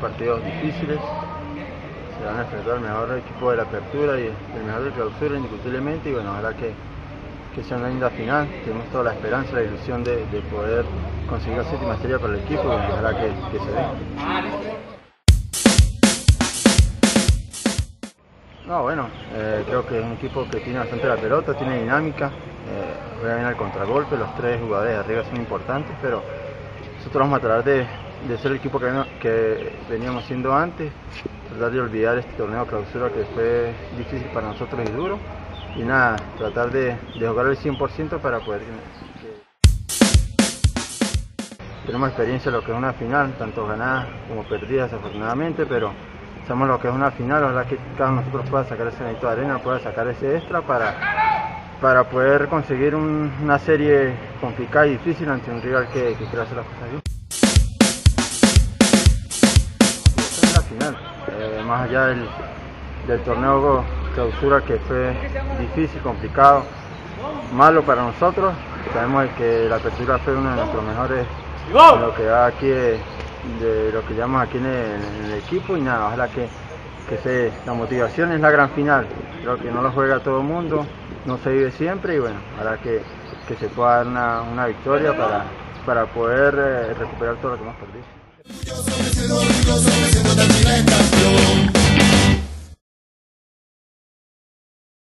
partidos difíciles, se van a enfrentar el mejor equipo de la apertura y el mejor de clausura indiscutiblemente y bueno, ojalá que, que sea una linda final, tenemos toda la esperanza, la ilusión de, de poder conseguir la séptima estrella para el equipo y ojalá que, que se dé. No, bueno, eh, creo que es un equipo que tiene bastante la pelota, tiene dinámica, eh, juega bien al contragolpe, los tres jugadores de arriba son importantes, pero nosotros vamos a tratar de, de ser el equipo que, veníamos siendo antes, tratar de olvidar este torneo de clausura que fue difícil para nosotros y duro, y nada, tratar de, jugar el 100% para poder... tenemos experiencia en lo que es una final, tanto ganadas como perdidas afortunadamente, pero sabemos lo que es una final, ojalá que cada uno de nosotros pueda sacar ese granito de arena, pueda sacar ese extra para, para poder conseguir un, una serie complicada y difícil ante un rival que, que quiera hacer las cosas bien. Eh, más allá del, del torneo clausura que fue difícil, complicado, malo para nosotros, sabemos que la apertura fue uno de nuestros mejores lo que va aquí de, de, lo que llamamos aquí en el, en el, equipo y nada, ojalá que, que se, la motivación es la gran final, creo que no lo juega todo el mundo, no se vive siempre y bueno, ojalá que, que se pueda dar una, una victoria para, para poder eh, recuperar todo lo que hemos perdido. Yo